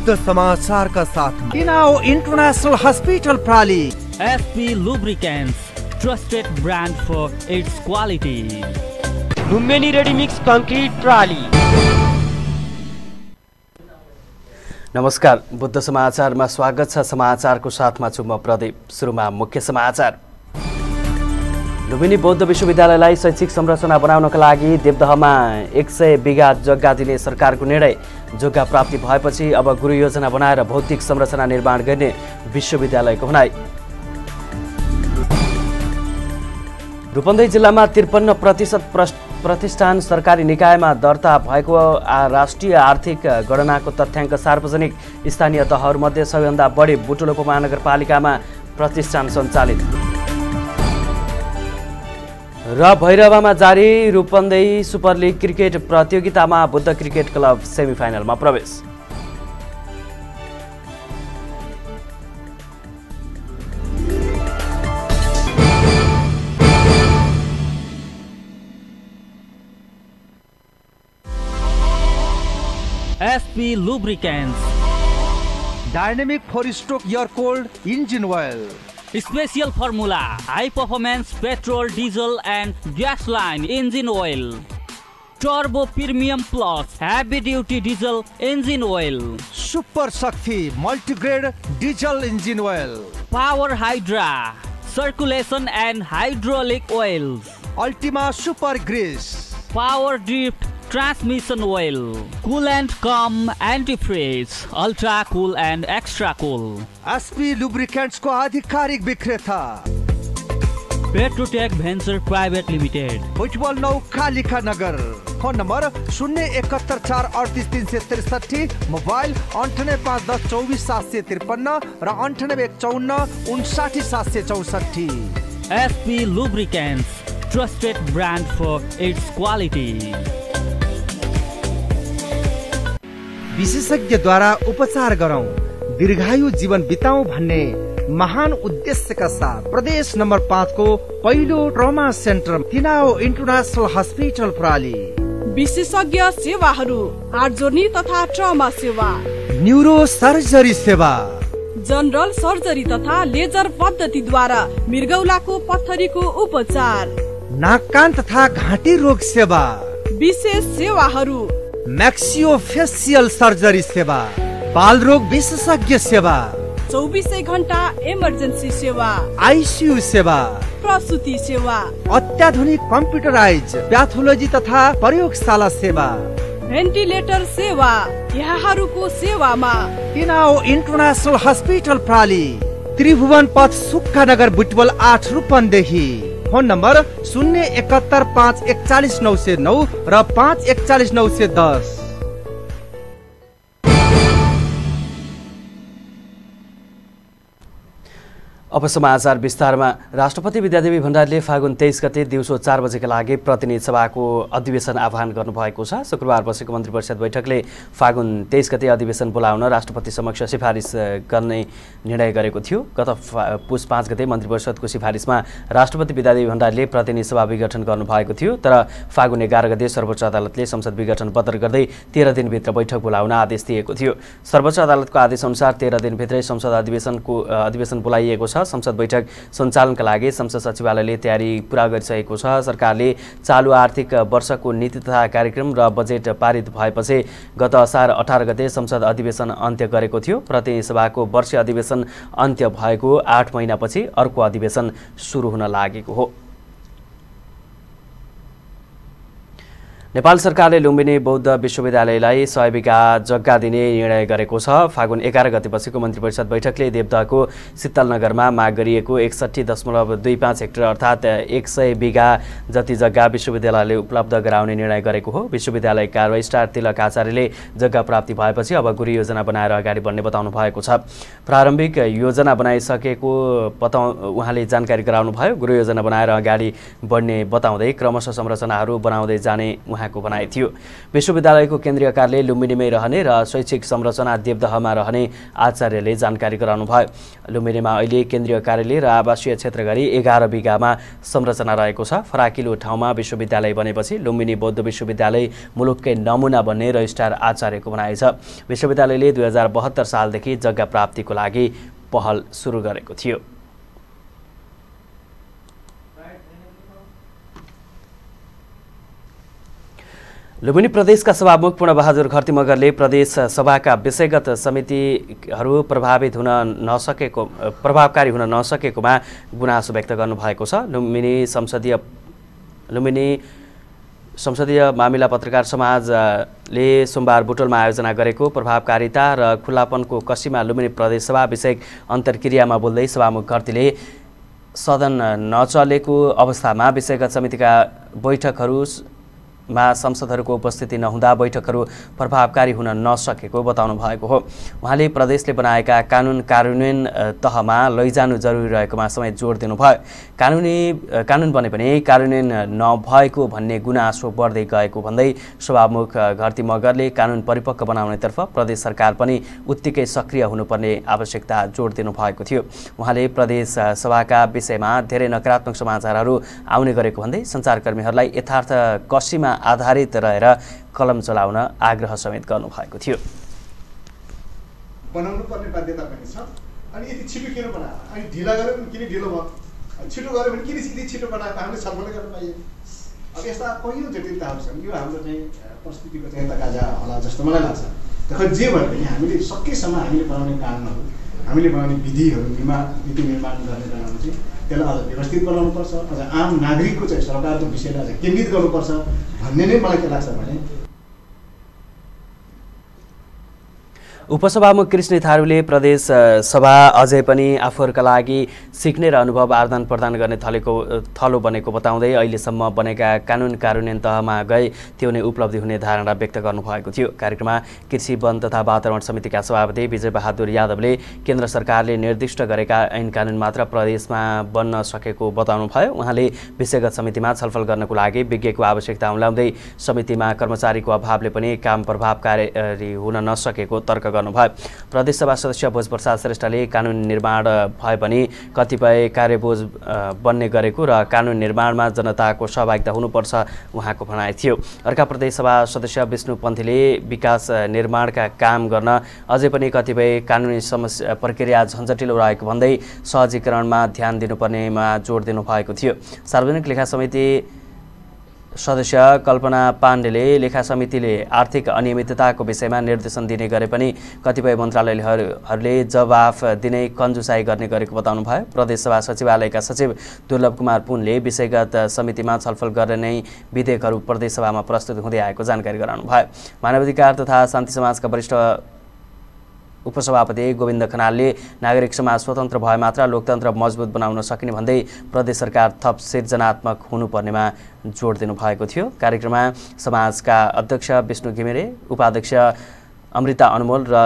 बुद्ध समाचारका साथ किनाओ इन्टरनेसनल हस्पिटल प्राली SP Lubricants, trusted brand for its quality. Lumbini ready mix concrete प्राली नमस्कार बुद्ध समाचारमा स्वागत छ समाचारको साथमा छु म प्रदीप। सुरुमा मुख्य समाचार। लुम्बिनी बौद्ध विश्वविद्यालयलाई शैक्षिक संरचना बनाउनका लागि देवदहमा एक सय बिघा जग्गा दिने सरकारको निर्णय। जग्गा प्राप्ति भएपछि अब गुरु योजना बनाएर भौतिक संरचना निर्माण गर्ने विश्वविद्यालयको भनाइ रूपन्देही जिल्लामा त्रिपन्न प्रतिशत प्रतिष्ठान सरकारी निकायमा दर्ता भएको राष्ट्रिय आर्थिक गणनाको तथ्याङ्क सार्वजनिक स्थानीय तहहरूमध्ये सबैभन्दा बढी बुटुल उपमहानगरपालिकामा प्रतिष्ठान सञ्चालित। र भैरवामा जारी रूपन्देही सुपर लिग क्रिकेट प्रतियोगितामा बुद्ध क्रिकेट क्लब सेमिफाइनलमा प्रवेश। SP Lubricants, dynamic four stroke air cold engine special formula high performance petrol diesel and gasoline engine oil turbo premium plus heavy duty diesel engine oil super Shakti multi grade diesel engine oil power hydra circulation and hydraulic oils Ultima super grease Power Drift Transmission Oil. Coolant Cum Antifreeze. Ultra Cool and Extra Cool. SP लुब्रिकेन्ट्सको आधिकारिक विक्रेता Petrotech Venture Private Limited. Football नौ कालिका नगर phone number शून्य एकहत्तर चार अडतिस तिन सय त्रिसठी मोबाइल अन्ठानब्बे पाँच दस चौबिस सात सय त्रिपन्न र अन्ठानब्बे चौन्न उन्साठी सात सय चौसठी SP Lubricants. Trusted brand for its quality. विशेषज्ञद्वारा उपचार गरौँ। दीर्घायु जीवन बिताउँ भन्ने महान उद्देश्यका साथ प्रदेश नम्बर पाँचको पहिलो trauma centre Tinau international hospital प्रणाली विशेषज्ञ सेवाहरू हार्ट जोर्नी तथा ट्रमा सेवा। न्युरो सर्जरी सेवा। जनरल सर्जरी तथा लेजर पद्धतिद्वारा मृगौलाको पत्थरीको उपचार। नाक कान तथा घाँटी रोग सेवा। विशेष सेवाहरू। म्याक्सियो फेसियल सर्जरी सेवा बाल रोग विशेषज्ञ सेवा। चौबिसै घन्टा इमर्जेन्सी सेवा। आइसियु सेवा। प्रसुति सेवा। अत्याधुनिक कम्प्युटराइज प्याथोलोजी तथा प्रयोगशाला सेवा। भेन्टिलेटर सेवा यहाँहरूको सेवामा। तिनाओ इन्टरनेसनल हस्पिटल प्राली त्रिभुवन पथ सुक्खा नगर बुटवल आठ रूपन्देही। फोन नम्बर शून्य एकहत्तर पाँच एकचालिस नौ सय नौ र पाँच एकचालिस नौ सय दस। अब समाचार विस्तारमा राष्ट्रपति विद्यादेवी भण्डारीले फागुन तेइस गते दिउँसो चार बजेका लागि प्रतिनिधि सभाको अधिवेशन आह्वान गर्नुभएको छ। शुक्रबार बसेको मन्त्री परिषद बैठकले फागुन तेइस गते अधिवेशन बोलाउन राष्ट्रपति समक्ष सिफारिस गर्ने निर्णय गरेको थियो। गत पुस पाँच गते मन्त्री परिषदको सिफारिसमा राष्ट्रपति विद्यादेवी भण्डारीले प्रतिनिधि सभा विघटन गर्नुभएको थियो। तर फागुन एघार गते सर्वोच्च अदालतले संसद विघटन बदर गर्दै तेह्र दिनभित्र बैठक बोलाउन आदेश दिएको थियो। सर्वोच्च अदालतको आदेशअनुसार तेह्र दिनभित्रै संसद अधिवेशनको अधिवेशन बोलाइएको छ। संसद बैठक सञ्चालनका लागि संसद सचिवालयले तयारी पुरा गरिसकेको छ। सरकारले चालु आर्थिक वर्षको नीति तथा कार्यक्रम र बजेट पारित भएपछि गत असार अठार गते संसद अधिवेशन अन्त्य गरेको थियो। प्रतिनिधि सभाको वर्षीय अधिवेशन अन्त्य भएको आठ महिनापछि अर्को अधिवेशन सुरु हुन लागेको हो। नेपाल सरकारले लुम्बिनी बौद्ध विश्वविद्यालयलाई सय बिघा जग्गा दिने निर्णय गरेको छ। फागुन एघार गते बसेको मन्त्री परिषद बैठकले देवदहको शीतलनगरमा माग गरिएको एकसट्ठी दशमलव दुई पाँच हेक्टर अर्थात् एक सय बिघा जति जग्गा विश्वविद्यालयले उपलब्ध गराउने निर्णय गरेको हो। विश्वविद्यालयका रजिस्ट्रार तिलक आचार्यले जग्गा प्राप्ति भएपछि अब गुरु योजना बनाएर अगाडि बढ्ने बताउनु भएको छ। प्रारम्भिक योजना बनाइसकेको बताउ उहाँले जानकारी गराउनु भयो गुरु योजना बनाएर अगाडि बढ्ने बताउँदै क्रमशः संरचनाहरू बनाउँदै जाने उहाँको भनाइ थियो। विश्वविद्यालयको केन्द्रीय कार्यालय लुम्बिनीमै रहने र शैक्षिक संरचना देवदहमा रहने आचार्यले जानकारी गराउनुभयो। लुम्बिनीमा अहिले केन्द्रीय कार्यालय र आवासीय क्षेत्र गरी एघार बिघामा संरचना रहेको छ। फराकिलो ठाउँमा विश्वविद्यालय बनेपछि लुम्बिनी बौद्ध विश्वविद्यालय मुलुककै नमुना बन्ने रजिस्ट्रार आचार्यको भनाइ छ। विश्वविद्यालयले दुई हजार बहत्तर सालदेखि जग्गा प्राप्तिको लागि पहल सुरु गरेको थियो। लुम्बिनी प्रदेशका सभामुख पूर्णबहादुर घरती मगरले प्रदेश सभाका विषयगत समितिहरू प्रभावित हुन नसकेको प्रभावकारी हुन नसकेकोमा गुनासो व्यक्त गर्नुभएको छ। लुम्बिनी संसदीय लुम्बिनी संसदीय मामिला पत्रकार समाजले सोमबार बुटोलमा आयोजना गरेको प्रभावकारिता र खुल्लापनको कसीमा लुम्बिनी प्रदेशसभा विषयक अन्तर्क्रियामा बोल्दै सभामुख घरतीले सदन नचलेको अवस्थामा विषयगत समितिका बैठकहरू संसदहरूको उपस्थिति नहुँदा बैठकहरू प्रभावकारी हुन नसकेको बताउनु भएको हो। उहाँले प्रदेशले बनाएका कानुन कार्यान्वयन तहमा लैजानु जरुरी रहेकोमा समेत जोड दिनुभयो। कानुनी कानुन बने पनि कार्यान्वयन नभएको भन्ने गुनासो बढ्दै गएको भन्दै सभामुख घरती मगरले कानुन परिपक्व बनाउनेतर्फ प्रदेश सरकार पनि उत्तिकै सक्रिय हुनुपर्ने आवश्यकता जोड दिनुभएको थियो। उहाँले प्रदेश सभाका विषयमा धेरै नकारात्मक समाचारहरू आउने गरेको भन्दै सञ्चारकर्मीहरूलाई यथार्थ कसीमा आधारित रहेर कलम चलाउन आग्रह समेत गर्नुभएको थियो। बनाउनु पर्ने बाध्यता पनि छ। अनि यति छिटो किन बनायो अनि ढिला गऱ्यो भने किन ढिलो भयो? छिटो गऱ्यो भने किन यति छिटो बनाएको? हामीले छलफलै गर्न पाइयो अब यस्ता कैयौँ जटिलताहरू छन् यो हाम्रो चाहिँ प्रस्तुतिको चाहिँ तकाजा होला जस्तो मलाई लाग्छ। खै जे भए पनि हामीले सकेसम्म हामीले बनाउने कानुनहरू हामीले बनाउने विधिहरू निर्माण नीति निर्माण गर्ने बेलामा चाहिँ त्यसलाई अझ व्यवस्थित बनाउनुपर्छ। अझ आम नागरिकको चाहिँ सरकारको विषयलाई अझ केन्द्रित गर्नुपर्छ भन्ने नै मलाई के लाग्छ भने उपसभामुख कृष्ण थारूले प्रदेश सभा अझै पनि आफूहरूका लागि सिक्ने र अनुभव आदान प्रदान गर्ने थलेको थलो बनेको बताउँदै अहिलेसम्म बनेका कानुन कार्यान्वयन तहमा गए त्यो नै उपलब्धि हुने धारणा व्यक्त गर्नुभएको थियो। कार्यक्रममा कृषि वन तथा वातावरण समितिका सभापति विजय बहादुर यादवले केन्द्र सरकारले निर्दिष्ट गरेका ऐन कानुन मात्र प्रदेशमा बन्न सकेको बताउनुभयो। उहाँले विषयगत समितिमा छलफल गर्नको लागि विज्ञको आवश्यकता उम्ल्याउँदै समितिमा कर्मचारीको अभावले पनि काम प्रभावकारी हुन नसकेको तर्क गर्नुभयो। प्रदेशसभा सदस्य भोजप्रसाद श्रेष्ठले कानुन निर्माण भए पनि कतिपय कार्यबोझ बन्ने गरेको र कानुन निर्माणमा जनताको सहभागिता हुनुपर्छ उहाँको भनाइ थियो। अर्का प्रदेशसभा सदस्य विष्णु पन्थीले विकास निर्माणका काम गर्न अझै पनि कतिपय कानुनी समस्या प्रक्रिया झन्झटिलो रहेको भन्दै सहजीकरणमा ध्यान दिनुपर्नेमा जोड दिनुभएको थियो। सार्वजनिक लेखा समिति सदस्य कल्पना पाण्डेले लेखा समितिले आर्थिक अनियमितताको विषयमा निर्देशन दिने गरे पनि कतिपय मन्त्रालयहरूले जवाफ दिने कन्जुसाई गर्ने गरेको बताउनु भयो प्रदेशसभा सचिवालयका सचिव दुर्लभ कुमार पुनले विषयगत समितिमा छलफल गर्ने नै विधेयकहरू प्रदेशसभामा प्रस्तुत हुँदै आएको जानकारी गराउनु भयो मानवाधिकार तथा शान्ति समाजका वरिष्ठ उपसभापति गोविन्द खनालले नागरिक समाज स्वतन्त्र भए मात्र लोकतन्त्र मजबुत बनाउन सकिने भन्दै प्रदेश सरकार थप सृजनात्मक हुनुपर्नेमा जोड दिनुभएको थियो। कार्यक्रममा समाजका अध्यक्ष विष्णु घिमिरे उपाध्यक्ष अमृता अनमोल र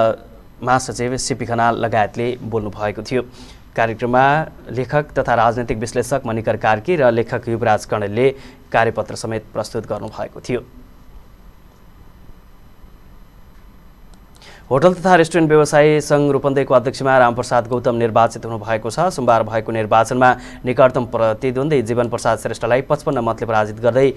महासचिव सिपी खनाल लगायतले बोल्नुभएको थियो। कार्यक्रममा लेखक तथा राजनैतिक विश्लेषक मणिकर कार्की र लेखक युवराज कणेलले कार्यपत्र समेत प्रस्तुत गर्नुभएको थियो। होटल तथा रेस्टुरेन्ट व्यवसायी सङ्घ रूपन्देहीको अध्यक्षमा रामप्रसाद गौतम निर्वाचित हुनुभएको छ। सोमबार भएको निर्वाचनमा निकटतम प्रतिद्वन्दी जीवन प्रसाद श्रेष्ठलाई पचपन्न मतले पराजित गर्दै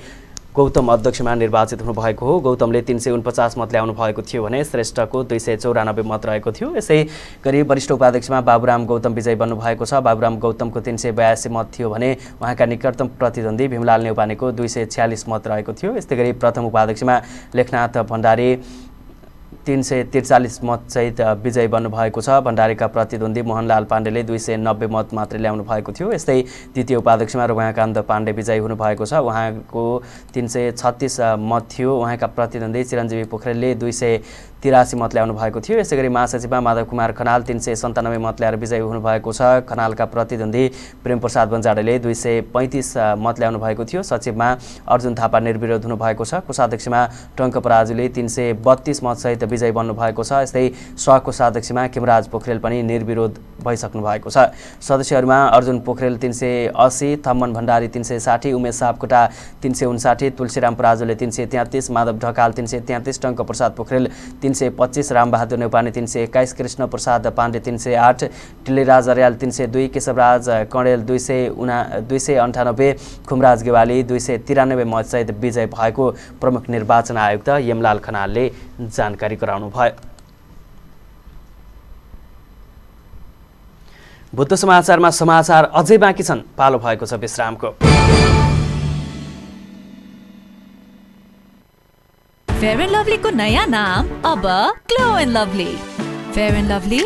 गौतम अध्यक्षमा निर्वाचित हुनुभएको हो। गौतमले तिन सय उनपचास मत ल्याउनु भएको थियो भने श्रेष्ठको दुई सय चौरानब्बे मत रहेको थियो। यसै गरी वरिष्ठ उपाध्यक्षमा बाबुराम गौतम विजय बन्नुभएको छ। बाबुराम गौतमको तिन सय बयासी मत थियो भने उहाँका निकटतम प्रतिद्वन्दी भीमलाल नेउपानेको दुई सय छ्यालिस मत रहेको थियो। यस्तै गरी प्रथम उपाध्यक्षमा लेखनाथ भण्डारी तिन सय त्रिचालिस मतसहित विजयी बन्नुभएको छ। भण्डारीका प्रतिद्वन्दी मोहनलाल पाण्डेले दुई सय नब्बे मत मात्रै ल्याउनु भएको थियो। यस्तै द्वितीय उपाध्यक्षमा रुमाकान्त पाण्डे विजयी हुनुभएको छ। उहाँको तिन सय छत्तिस मत थियो। उहाँका प्रतिद्वन्दी चिरञ्जीवी पोखरेलले दुई सय तिरासी मत ल्याउनु भएको थियो। यसै गरी महासचिवमा माधव कुमार खनाल तिन सय सन्तानब्बे मत ल्याएर विजयी हुनुभएको छ। खनालका प्रतिद्वन्दी प्रेम प्रसाद बन्जाडेले दुई सय पैँतिस मत ल्याउनु भएको थियो। सचिवमा अर्जुन थापा निर्विरोध हुनुभएको छ। कोषाध्यक्षमा टङ्क पराजुले तिन सय बत्तिस मतसहित विजयी बन्नुभएको छ। यस्तै सह कोषाध्यक्षमा खेमराज पोखरेल पनि निर्विरोध भइसक्नु भएको छ। सदस्यहरूमा अर्जुन पोखरेल तिन सय असी थम्मन भण्डारी तिन सय साठी उमेश सापकोटा तिन सय उन्साठी तुलसीराम पराजुले तिन सय तेत्तिस माधव ढकाल तिन सय तेत्तिस टङ्क प्रसाद पोखरेल तिन सय पच्चिस रामबहादुर नेउपाने तिन सय एक्काइस कृष्ण प्रसाद पाण्डे तिन सय आठ टिल्लीराज अर्याल तिन सय दुई केशवराज कणेल दुई सय उना दुई सय अन्ठानब्बे खुमराज गेवाली दुई सय तिरानब्बे मतसहित विजय भएको प्रमुख निर्वाचन आयुक्त यमलाल खनालले जानकारी गराउनु भयो। बुद्ध समाचारमा समाचार अझै बाँकी छन्। पालो भएको छ विश्रामको। फेयर एन्ड लभलीको नयाँ नाम अब glow and lovely fair and lovely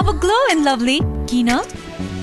अब ग्लो एन्ड लभली किन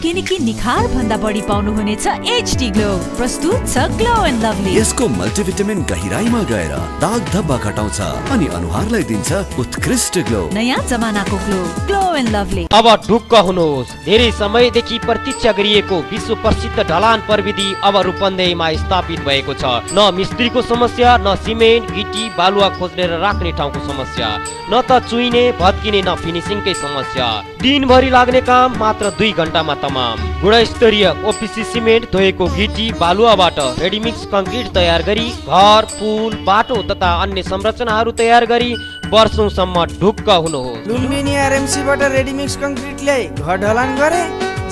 किनकि निखार भन्दा बढी पाउनुहुनेछ एचडी ग्लो प्रस्तुत छ ग्लो एन्ड लभली यसको मल्टिभिटामिन गहिराईमा गएर दाग धब्बा घटाउँछ अनि अनुहारलाई दिन्छ उत्कृष्ट ग्लो नयाँ जमानाको ग्लो ग्लो एन्ड लभली अब ढुक्क हुनुहोस्। धेरै समयदेखि प्रतीक्षा गरिएको विश्व प्रसिद्ध ढलान प्रविधि अब रूपन्देहीमा स्थापित भएको छ। न मिस्त्रीको समस्या न सिमेन्ट गिटी बालुवा खोजेर राख्ने ठाउँको समस्या। न त चुइने भत्किने न फिनिसिङकै समस्या। दिनभरि लाग्ने काम मात्र दुई घन्टामा तमाम। गुणस्तरीय ओपिसी सिमेन्ट धोएको गिटी बालुवाबाट रेडिमिक्स कङ्क्रिट तयार गरी घर पुल बाटो तथा अन्य संरचनाहरू तयार गरी वर्षौसम्म ढुक्क हुनुहोस्। लुम्बिनी आरएमसीबाट रेडिमिक्स कङ्क्रिट ल्याए घर ढलान गरे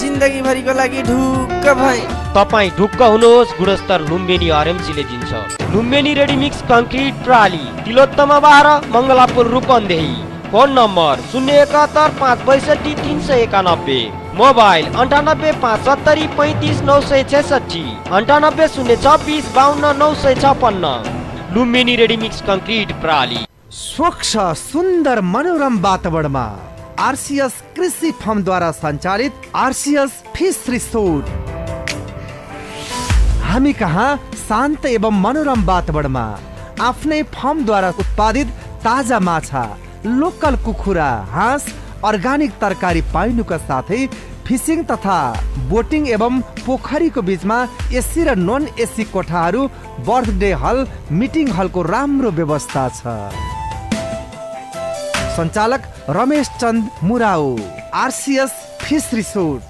जिन्दगीभरिको लागि ढुक्क भए। तपाईँ ढुक्क हुनुहोस् गुणस्तर लुम्बिनी आरएमसीले दिन्छ। लुम्बिनी रेडिमिक्स कङ्क्रिट प्राली तिलोत्तमा बाह्र मङ्गलापुर रूपन्देही। फोन नम्बर शून्य एकात्तर पाँच बैसठी तिन सय एकानब्बे मोबाइल अन्ठानब्बे पाँच सत्तरी पैँतिस नौ सय छेसठी अन्ठानब्बे शून्य छब्बिस बाहन्न नौ सय छपन्न लुम्बिनी रेडिमिक्स कङ्क्रिट प्राली। स्वच्छ सुन्दर मनोरम वातावरणमा आरसिएस कृषि फर्मद्वारा सञ्चालित आरसिएस फिस रिसोर्ट। हामी कहाँ शान्त एवं मनोरम वातावरणमा आफ्नै फर्मद्वारा उत्पादित ताजा माछा लोकल कुखुरा हाँस अर्ग्यानिक तरकारी पाइनुका साथै फिसिङ तथा बोटिङ एवं पोखरीको बिचमा एसी र नन एसी कोठाहरू बर्थडे हल मिटिङ हलको राम्रो व्यवस्था छ। सञ्चालक Ramesh Chand Murau RCS fish resort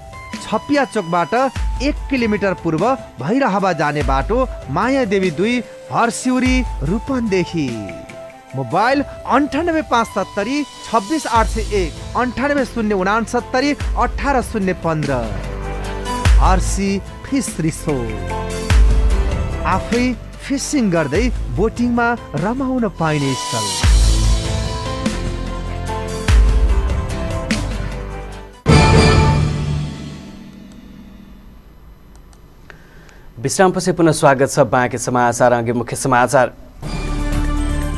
Chhapiya चोकबाट एक किलोमिटर पूर्व भैरहवा जाने बाटो माया देवी दुई हरसिउरी रूपन्देही। मोबाइल अन्ठानब्बे पाँच सत्तरी छब्बिस आठ सय एक अन्ठानब्बे शून्य उनासत्तरी अठार शून्य पन्ध्र। RC fish resort. आफै फिसिङ गर्दै बोटिङमा रमाउन पाइने स्थल। विश्रामपछि पुनः स्वागत छ बाँकी समाचार अघि मुख्य समाचार।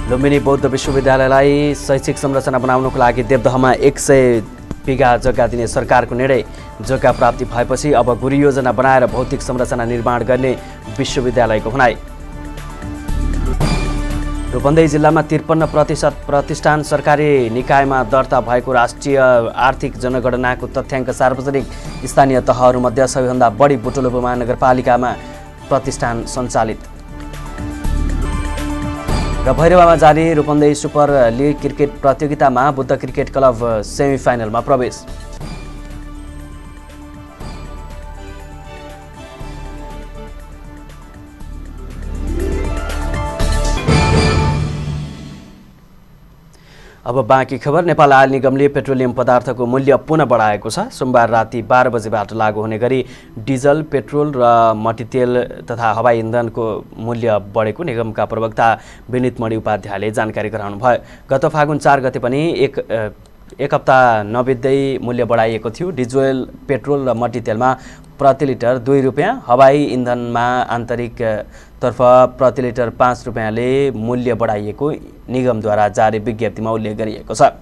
लुम्बिनी बौद्ध विश्वविद्यालयलाई शैक्षिक संरचना बनाउनको लागि देवदहमा एक सय बिघा जग्गा दिने सरकारको निर्णय। जग्गा प्राप्ति भएपछि अब गुरु योजना बनाएर भौतिक संरचना निर्माण गर्ने विश्वविद्यालयको भनाइ रूपन्देही जिल्लामा त्रिपन्न प्रतिशत प्रतिष्ठान सरकारी निकायमा दर्ता भएको राष्ट्रिय आर्थिक जनगणनाको तथ्याङ्क सार्वजनिक स्थानीय तहहरूमध्ये सबैभन्दा बढी बुटुलुप महानगरपालिकामा प्रतिष्ठान सञ्चालित। र भैरवामा जारी रूपन्देही सुपर लिग क्रिकेट प्रतियोगितामा बुद्ध क्रिकेट क्लब सेमिफाइनलमा प्रवेश। अब बाँकी खबर नेपाल आयल निगमले पेट्रोलियम पदार्थको मूल्य पुनः बढाएको छ। सोमबार राति बाह्र बजेबाट लागू हुने गरी डिजल पेट्रोल र मट्टीतेल तथा हवाई इन्धनको मूल्य बढेको निगमका प्रवक्ता विनित मणि उपाध्यायले जानकारी गराउनु भयो। गत फागुन चार गते पनि एक एक हप्ता नबित्दै मूल्य बढाइएको थियो। डिजल पेट्रोल र मट्टीतेलमा प्रति लिटर दुई रुपियाँ। हवाई इन्धनमा आन्तरिक तर्फ प्रति लिटर पाँच रुपियाँले मूल्य बढाइएको निगमद्वारा जारी विज्ञप्तिमा उल्लेख गरिएको छ।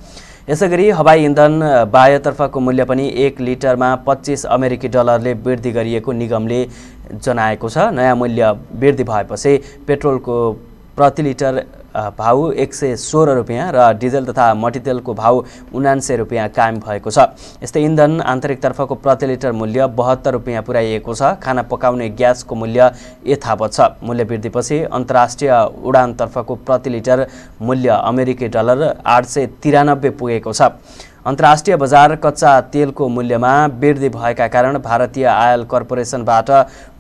यसै गरी हवाई इन्धन बाह्यतर्फको मूल्य पनि एक लिटरमा पच्चिस अमेरिकी डलरले वृद्धि गरिएको निगमले जनाएको छ। नयाँ मूल्य वृद्धि भएपछि पेट्रोलको प्रति लिटर भाउ एक सय सोह्र रुपियाँ र डिजल तथा मटितेलको भाउ उनान्सय रुपियाँ कायम भएको छ। यस्तै इन्धन आन्तरिकतर्फको प्रति लिटर मूल्य बहत्तर रुपियाँ पुर्याइएको छ। खाना पकाउने ग्यासको मूल्य यथावत छ। मूल्य वृद्धिपछि अन्तर्राष्ट्रिय उडानतर्फको प्रति लिटर मूल्य अमेरिकी डलर आठ सय तिरानब्बे पुगेको छ। अन्तर्राष्ट्रिय बजार कच्चा तेलको मूल्यमा वृद्धि भएका कारण भारतीय आयल कर्पोरेसनबाट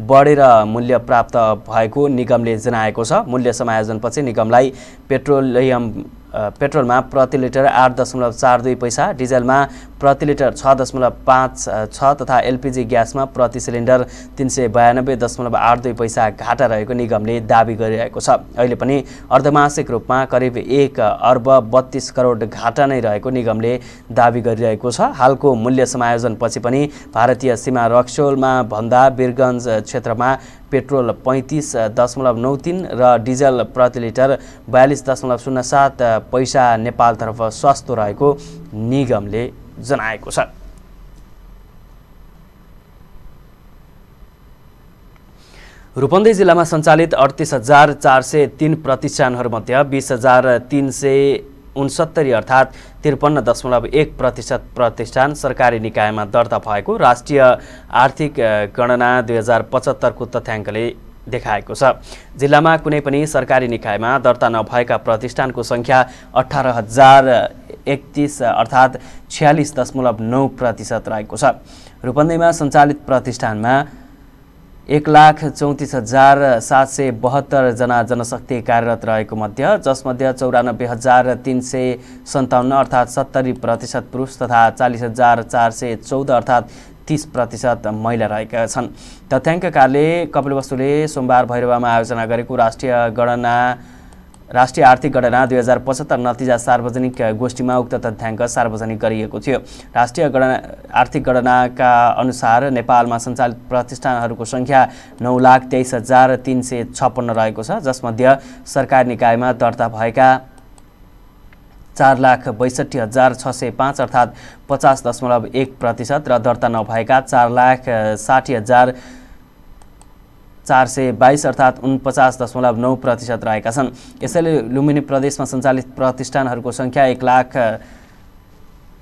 बढेर मूल्य प्राप्त भएको निगमले जनाएको छ। मूल्य समायोजनपछि निगमलाई पेट्रोलियम पेट्रोलमा प्रति लिटर आठ दशमलव चार दुई पैसा डिजलमा प्रति लिटर छ दशमलव पाँच छ तथा एलपिजी ग्यासमा प्रति सिलिन्डर तिन सय बयानब्बे दशमलव आठ दुई पैसा घाटा रहेको निगमले दावी गरिरहेको छ। अहिले पनि अर्धमासिक रूपमा करिब एक अर्ब बत्तिस करोड घाटा नै रहेको निगमले दावी गरिरहेको छ। हालको मूल्य समायोजनपछि पनि भारतीय सीमा रक्सोलमा भन्दा वीरगञ्ज क्षेत्रमा पेट्रोल पैँतिस दशमलव नौ तिन र डिजल प्रति लिटर बयालिस दशमलव शून्य सात पैसा नेपालतर्फ सस्तो रहेको निगमले जनाएको छ। रूपन्देही जिल्लामा सञ्चालित अडतिस हजार चार सय तिन प्रतिष्ठानहरूमध्ये बिस हजार तिन सय उनसत्तरी अर्थात् त्रिपन्न दशमलव एक प्रतिशत प्रतिष्ठान सरकारी निकायमा दर्ता भएको राष्ट्रिय आर्थिक गणना दुई हजार पचहत्तरको तथ्याङ्कले देखाएको छ। जिल्लामा कुनै पनि सरकारी निकायमा दर्ता नभएका प्रतिष्ठानको सङ्ख्या अठार हजार एकतिस अर्थात् छ्यालिस दशमलव नौ प्रतिशत रहेको छ। रूपन्देहीमा सञ्चालित प्रतिष्ठानमा एक लाख चौतिस हजार सात सय बहत्तरजना जनशक्ति कार्यरत रहेको मध्ये जसमध्ये चौरानब्बे हजार तिन सय सन्ताउन्न अर्थात् सत्तरी प्रतिशत पुरुष तथा चालिस हजार चार सय चौध अर्थात् तिस प्रतिशत महिला रहेका छन्। तथ्याङ्क कार्यालय कपिलवस्तुले सोमबार भैरवामा आयोजना गरेको राष्ट्रिय गणना राष्ट्रिय आर्थिक गणना दुई हजार पचहत्तर नतिजा सार्वजनिक गोष्ठीमा उक्त तथ्याङ्क सार्वजनिक गरिएको थियो। राष्ट्रिय गणना आर्थिक गणनाका अनुसार नेपालमा सञ्चालित प्रतिष्ठानहरूको सङ्ख्या नौ लाख तेइस हजार तिन सय छप्पन्न रहेको छ जसमध्ये सरकारी निकायमा दर्ता भएका चार लाख बैसठी हजार छ सय पाँच अर्थात् पचास दशमलव एक प्रतिशत र दर्ता नभएका चार लाख साठी हजार चार सय बाइस अर्थात् उनपचास दशमलव नौ प्रतिशत रहेका छन्। यसैले लुम्बिनी प्रदेशमा सञ्चालित प्रतिष्ठानहरूको सङ्ख्या एक लाख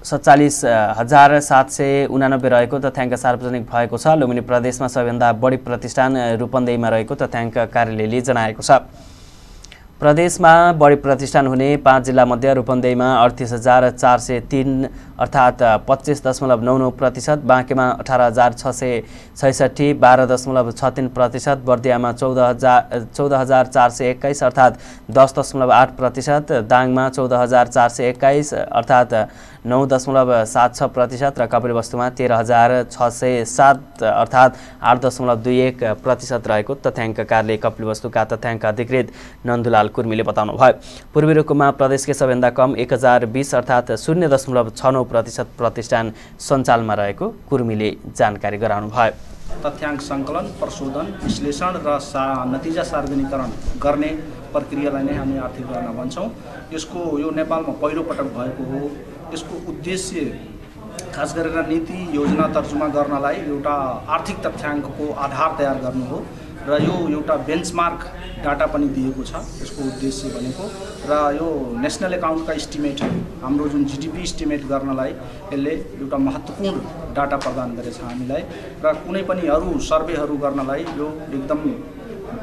सत्तालिस हजार सात सय उनानब्बे रहेको तथ्याङ्क सार्वजनिक भएको छ। लुम्बिनी प्रदेशमा सबैभन्दा बढी प्रतिष्ठान रूपन्देहीमा रहेको तथ्याङ्क कार्यालयले जनाएको छ। प्रदेशमा बढी प्रतिष्ठान हुने पाँच जिल्लामध्ये रूपन्देहीमा अडतिस हजार चार सय तिन अर्थात् पच्चिस दशमलव नौ नौ प्रतिशत बाँकेमा अठार हजार छ सय छैसठी बाह्र दशमलव छ तिन प्रतिशत बर्दियामा चौध हजार चौध हजार चार सय एक्काइस अर्थात् दस दशमलव आठ प्रतिशत दाङमा चौध हजार चार सय एक्काइस अर्थात् नौ दशमलव सात छ प्रतिशत र कपिलवस्तुमा तेह्र हजार छ सय सात अर्थात् आठ दशमलव दुई एक प्रतिशत रहेको तथ्याङ्क कार्यालय कपिलवस्तुका तथ्याङ्क अधिकृत नन्दुलाल कुर्मीले बताउनु भयो पूर्वी रूकुममा प्रदेशकै सबैभन्दा कम एक हजार बिस अर्थात् शून्य दशमलव छ नौ प्रतिशत प्रतिष्ठान सञ्चालनमा रहेको कुर्मीले जानकारी गराउनु भयो तथ्याङ्क सङ्कलन प्रशोधन विश्लेषण र सा नतिजा सार्वजनिकरण गर्ने प्रक्रियालाई नै हामी आर्थिक गणना भन्छौँ। यसको यो नेपालमा पहिलोपटक भएको हो। यसको उद्देश्य खास गरेर नीति योजना तर्जुमा गर्नलाई एउटा आर्थिक तथ्याङ्कको आधार तयार गर्नु हो र यो एउटा बेन्चमार्क डाटा पनि दिएको छ यसको उद्देश्य भनेको। र यो नेसनल एकाउन्टका इस्टिमेट हाम्रो जुन जिडिपी इस्टिमेट गर्नलाई यसले एउटा महत्त्वपूर्ण डाटा प्रदान गरेछ हामीलाई। र कुनै पनि अरू सर्वेहरू गर्नलाई यो एकदम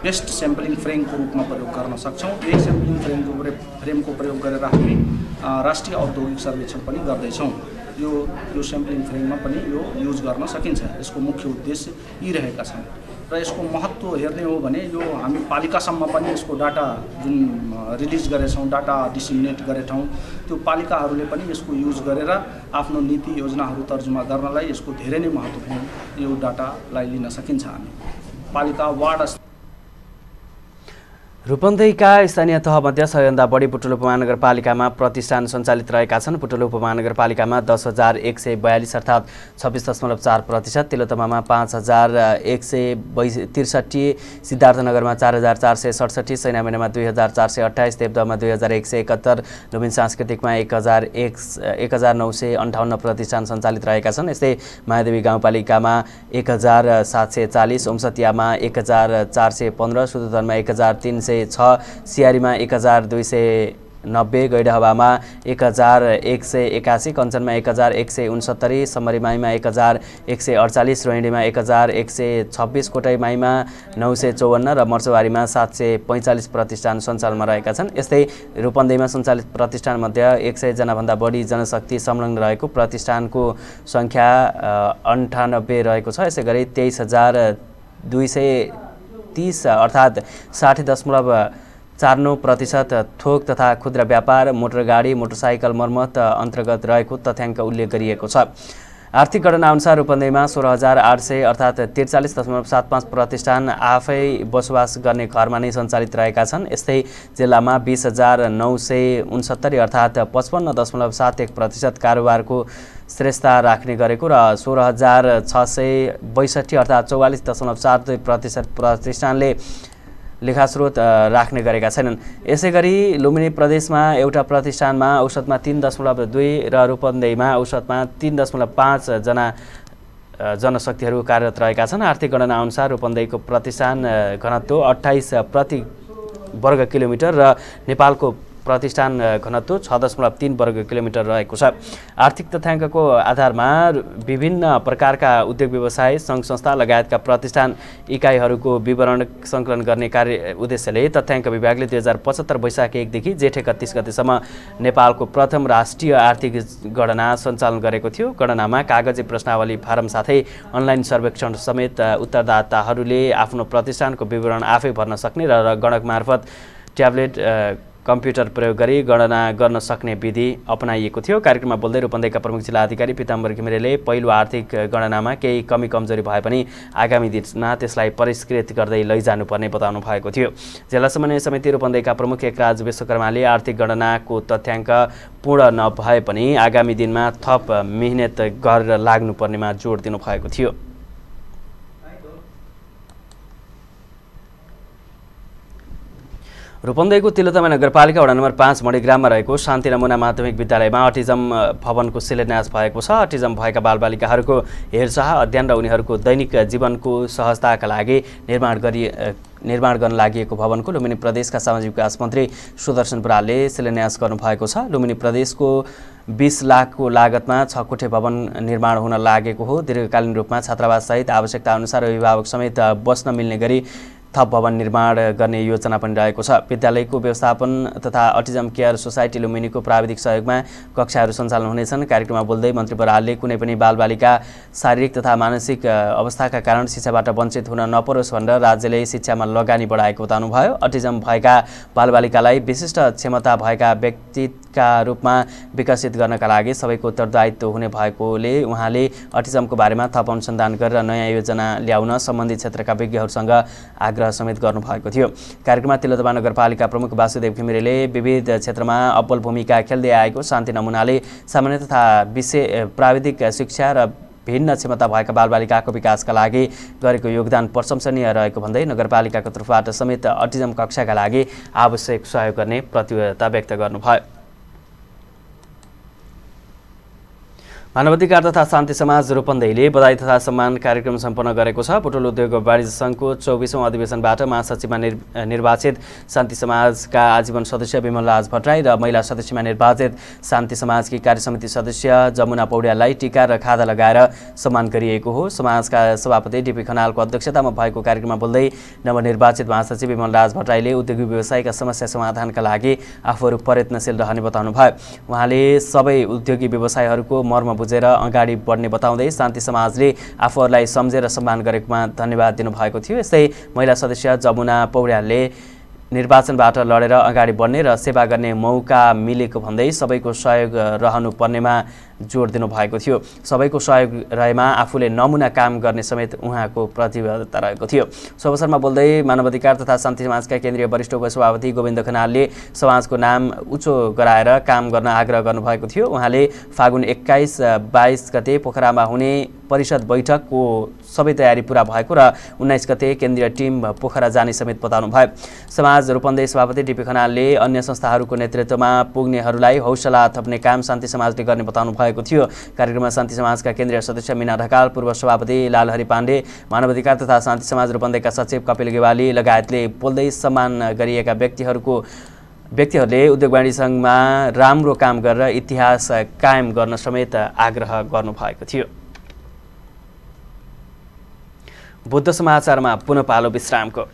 बेस्ट स्याम्पलिङ फ्रेमको रूपमा प्रयोग गर्न सक्छौँ यही स्याम्पलिङ फ्रेमको फ्रेमको प्रयोग गरेर हामी राष्ट्रिय औद्योगिक सर्वेक्षण पनि गर्दैछौँ। यो यो स्याम्पलिङ फ्रेममा पनि यो युज गर्न सकिन्छ। यसको मुख्य उद्देश्य यी रहेका छन्। र यसको महत्त्व हेर्ने हो भने यो हामी पालिकासम्म पनि यसको डाटा जुन रिलिज गरेछौँ डाटा डिसिमिनेट गरेछौँ त्यो पालिकाहरूले पनि यसको युज गरेर आफ्नो नीति योजनाहरू तर्जुमा गर्नलाई यसको धेरै नै महत्त्वपूर्ण यो डाटालाई लिन सकिन्छ हामी। पालिका वार्ड रूपन्देहीका स्थानीय तहमध्ये सबैभन्दा बढी बुटुल उपमहानगरपालिकामा प्रतिष्ठान सञ्चालित रहेका छन्। बुटुल उपमहानगरपालिकामा दस हजार एक सय बयालिस अर्थात् छब्बिस दशमलव चार प्रतिशत तिलोतमामा पाँच हजार एक सय बै त्रिसठी सिद्धार्थनगरमा चार हजार चार सय सडसठी सैनामेनामा दुई हजार चार सय अट्ठाइस देवदहमा दुई हजार एक सय एकहत्तर लुम्बिनी सांस्कृतिकमा एक हजार एक एक हजार नौ सय अन्ठाउन्न प्रतिष्ठान सञ्चालित रहेका छन्। यस्तै मायादेवी गाउँपालिकामा एक हजार सात सय चालिस ओमसतियामा एक हजार चार सय पन्ध्र सुदुधनमा एक हजार तिन सय छ। सियारीमा एक हजार दुई सय नब्बे गैडहवामा एक हजार एक सय एकासी कञ्चनमा एक हजार एक सय उनसत्तरी समरीमाईमा एक हजार एक सय अडचालिस रोहिणीमा एक हजार एक सय छब्बिस कोटाईमाईमा नौ सय चौवन्न र मर्चवारीमा सात सय पैँचालिस प्रतिष्ठान सञ्चालनमा रहेका छन्। यस्तै रूपन्देहीमा सञ्चालित प्रतिष्ठानमध्ये एक सयजनाभन्दा बढी जनशक्ति संलग्न रहेको प्रतिष्ठानको सङ्ख्या अन्ठानब्बे रहेको छ। यसै गरी तेइस हजार दुई सय तिस अर्थात् साठी दशमलव चार नौ प्रतिशत थोक तथा खुद्रा व्यापार मोटर गाडी मोटरसाइकल मर्मत अन्तर्गत रहेको तथ्याङ्क उल्लेख गरिएको छ। आर्थिक गणना अनुसार रूपन्देहीमा सोह्र हजार आठ सय अर्थात् त्रिचालिस दशमलव सात पाँच प्रतिष्ठान आफै बसोबास गर्ने घरमा नै सञ्चालित रहेका छन्। यस्तै जिल्लामा बिस हजार नौ सय उन्सत्तरी अर्थात् पचपन्न दशमलव सात एक प्रतिशत कारोबारको श्रेष्ठता राख्ने गरेको र सोह्र हजार छ सय बैसठी अर्थात् चौवालिस दशमलव चार दुई प्रतिशत प्रतिष्ठानले लेखास्रोत राख्ने गरेका छैनन्। यसै गरी लुम्बिनी प्रदेशमा एउटा प्रतिष्ठानमा औसतमा तिन दशमलव दुई र रूपन्देहीमा औसतमा तिन दशमलव पाँचजना जनशक्तिहरू कार्यरत रहेका छन्। आर्थिक गणना अनुसार रूपन्देहीको प्रतिष्ठान घनत्व अठाइस प्रति वर्ग किलोमिटर र नेपालको प्रतिष्ठान घनत्व छ दशमलव तिन वर्ग किलोमिटर रहेको छ। आर्थिक तथ्याङ्कको आधारमा विभिन्न प्रकारका उद्योग व्यवसाय सङ्घ संस्था लगायतका प्रतिष्ठान इकाइहरूको विवरण सङ्कलन गर्ने कार्य उद्देश्यले तथ्याङ्क विभागले दुई हजार पचहत्तर वैशाख एकदेखि जेठ एकतिस गतिसम्म नेपालको प्रथम राष्ट्रिय आर्थिक गणना सञ्चालन गरेको थियो। गणनामा कागजी प्रश्नावली फारम साथै अनलाइन सर्वेक्षण समेत उत्तरदाताहरूले आफ्नो प्रतिष्ठानको विवरण आफै भर्न सक्ने र गणक मार्फत ट्याब्लेट कम्प्युटर प्रयोग गरी गणना गर्न सक्ने विधि अपनाइएको थियो। कार्यक्रममा बोल्दै रूपन्देहीका प्रमुख जिल्ला अधिकारी पिताम्बर घिमिरेले पहिलो आर्थिक गणनामा केही कमी कमजोरी भए पनि आगामी दिनमा त्यसलाई परिष्कृत गर्दै लैजानुपर्ने बताउनु भएको थियो। जिल्ला समन्वय समिति रूपन्देहीका प्रमुख एकराज विश्वकर्माले आर्थिक गणनाको तथ्याङ्क पूर्ण नभए पनि आगामी दिनमा थप मिहिनेत गरेर लाग्नुपर्नेमा जोड दिनुभएको थियो। रूपन्देहीको तिलोतमा नगरपालिका वडा नम्बर पाँच मणिग्राममा रहेको शान्ति नमुना माध्यमिक विद्यालयमा अटिजम भवनको शिलान्यास भएको छ। अटिजम भएका बालबालिकाहरूको हेरचाह अध्ययन र उनीहरूको दैनिक जीवनको सहजताका लागि निर्माण गरी निर्माण गर्न लागि भवनको लुम्बिनी प्रदेशका सामाजिक विकास मन्त्री सुदर्शन बरालले शिलान्यास गर्नुभएको छ। लुम्बिनी प्रदेशको बिस लाखको लागतमा छ कोठे भवन निर्माण हुन लागेको हो। दीर्घकालीन रूपमा छात्रावाससहित आवश्यकता अनुसार अभिभावक समेत बस्न मिल्ने गरी थप भवन निर्माण गर्ने योजना पनि रहेको छ। विद्यालयको व्यवस्थापन तथा अटिजम केयर सोसाइटी लुम्बिनीको प्राविधिक सहयोगमा कक्षाहरू सञ्चालन हुनेछन्। कार्यक्रममा बोल्दै मन्त्री बरालले कुनै पनि बालबालिका शारीरिक तथा मानसिक अवस्थाका कारण शिक्षाबाट वञ्चित हुन नपरोस् भनेर राज्यले शिक्षामा लगानी बढाएको बताउनुभयो। अटिजम भएका बालबालिकालाई विशिष्ट क्षमता भएका व्यक्तिका रूपमा विकसित गर्नका लागि सबैको उत्तरदायित्व हुने भएकोले उहाँले अटिजमको बारेमा थप अनुसन्धान गरेर नयाँ योजना ल्याउन सम्बन्धित क्षेत्रका विज्ञहरूसँग आग्रह आग्रह समेत गर्नुभएको थियो। कार्यक्रममा तिलोतमा नगरपालिका प्रमुख वासुदेव घिमिरेले विविध क्षेत्रमा अब्बल भूमिका खेल्दै आएको शान्ति नमुनाले सामान्य तथा विषय प्राविधिक शिक्षा र भिन्न क्षमता भएका बालबालिकाको विकासका लागि गरेको योगदान प्रशंसनीय रहेको भन्दै नगरपालिकाको तर्फबाट समेत अटिजम कक्षाका लागि आवश्यक सहयोग गर्ने प्रतिबद्धता व्यक्त गर्नुभयो। मानवाधिकार तथा शान्ति समाज रूपन्देहीले बधाई तथा सम्मान कार्यक्रम सम्पन्न गरेको छ। पुटोल उद्योग वाणिज्य सङ्घको चौबिसौँ अधिवेशनबाट महासचिवमा निर् निर्वाचित शान्ति समाजका आजीवन सदस्य विमल राज भट्टराई र महिला सदस्यमा निर्वाचित शान्ति समाजकी कार्यसमिति सदस्य जमुना पौड्याललाई टिका र खादा लगाएर सम्मान गरिएको हो। समाजका सभापति डिपी खनालको अध्यक्षतामा भएको कार्यक्रममा बोल्दै नवनिर्वाचित महासचिव विमल राज भट्टराईले उद्योगी व्यवसायका समस्या समाधानका लागि आफूहरू प्रयत्नशील रहने बताउनु भयो उहाँले सबै उद्योगी व्यवसायहरूको मर्म बुझेर अगाडि बढ्ने बताउँदै शान्ति समाजले आफूहरूलाई सम्झेर सम्मान गरेकोमा धन्यवाद दिनुभएको थियो। यस्तै महिला सदस्य जमुना पौड्यालले निर्वाचनबाट लडेर अगाडि बढ्ने र सेवा गर्ने मौका मिलेको भन्दै सबैको सहयोग रहनुपर्नेमा जोड दिनुभएको थियो। सबैको सहयोग रहेमा आफूले नमुना काम गर्ने समेत उहाँको प्रतिबद्धता रहेको थियो। सो अवसरमा बोल्दै मानवाधिकार तथा शान्ति समाजका केन्द्रीय वरिष्ठ उपसभापति गोविन्द खनालले समाजको नाम उच्चो गराएर काम गर्न आग्रह गर्नुभएको थियो। उहाँले फागुन एक्काइस बाइस गते पोखरामा हुने परिषद बैठकको सबै तयारी पुरा भएको र उन्नाइस गते केन्द्रीय टिम पोखरा जाने समेत बताउनु भयो। समाज रूपन्देही सभापति डिपी खनालले अन्य संस्थाहरूको नेतृत्वमा पुग्नेहरूलाई हौसला थप्ने काम शान्ति समाजले गर्ने बताउनु भएको थियो। कार्यक्रममा शान्ति समाजका केन्द्रीय सदस्य मिना ढकाल पूर्व सभापति लालहरि पाण्डे मानवाधिकार तथा शान्ति समाज रूपन्देहीका सचिव कपिल गेवाली लगायतले बोल्दै सम्मान गरिएका व्यक्तिहरूको व्यक्तिहरूले उद्योग वाणिज्य सङ्घमा राम्रो काम गरेर इतिहास कायम गर्न समेत आग्रह गर्नुभएको थियो। बुद्ध समाचारमा पुनः पालो विश्रामको।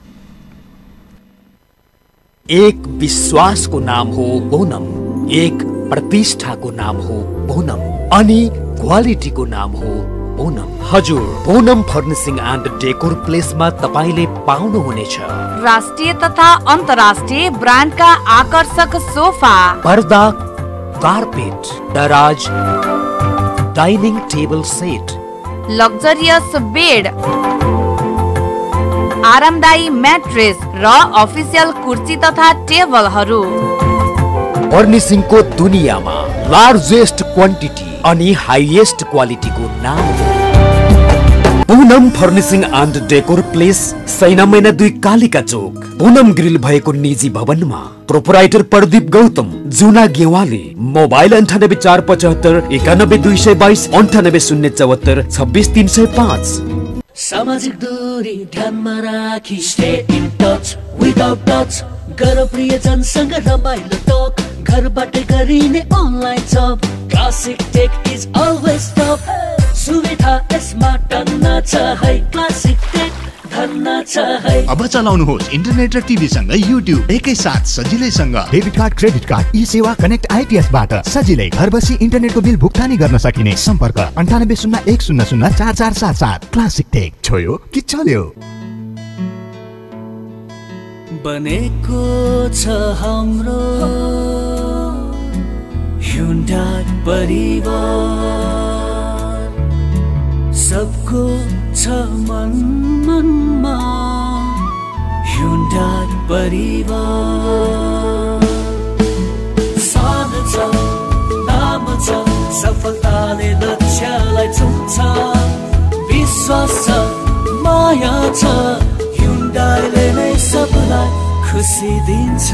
एक विश्वासको नाम हो बोनम एक प्रतिष्ठाको नाम हो बोनम अनि क्वालिटीको नाम हो बोनम। हजुर बोनम फर्निसिङ एन्ड डेकोर प्लेसमा तपाईँले पाउनुहुनेछ। राष्ट्रिय तथा अन्तर्राष्ट्रिय ब्रान्डका आकर्षक सोफा। पर्दा कार्पेट दराज dining table set. Luxurious bed. आरामदायी म्याट्रेस र अफिसियल कुर्सी तथा टेबलहरू। फर्निसिङको दुनियाँमा लार्जेस्ट क्वान्टिटी अनि हाइएस्ट क्वालिटीको नाम Punam furnishing and decor place Sainamaina दुई कालिका चोक। पुनम ग्रिल भएको निजी भवनमा प्रोपराइटर प्रदीप गौतम जुना गेवाली मोबाइल अन्ठानब्बे चार पचहत्तर एकानब्बे दुई सय बाइस अन्ठानब्बे शून्य चौहत्तर छब्बिस तिन सय पाँच। सामाजिक दूरी ध्यानमा राखी stay in touch without touch गर प्रियजनसँग रमाइलो टक। घरबाटै गरिने online job. Classic tech is always top सुविधा यसमा टन्न छ है। क्लासिक टेक अब चलाउनुहोस् इन्टरनेट र टिभीसँगै युट्युब एकैसाथ सजिलैसँग debit card credit card eSewa connect आइपिएसबाट सजिलै घर बसी इन्टरनेटको बिल भुक्तानी गर्न सकिने। सम्पर्क अन्ठानब्बे शून्य एक शून्य शून्य चार चार सात सात। क्लासिक टेक छोयो कि चल्यो? बनेको छ हाम्रो Hyundai परिवार। सबको छ मन मनमा Hyundai परिवार। सानो छ नाम छ सफलताले लक्ष्यलाई छुन्छ विश्वास छ माया छ Hyundaiले नै सबलाई खुसी दिन्छ।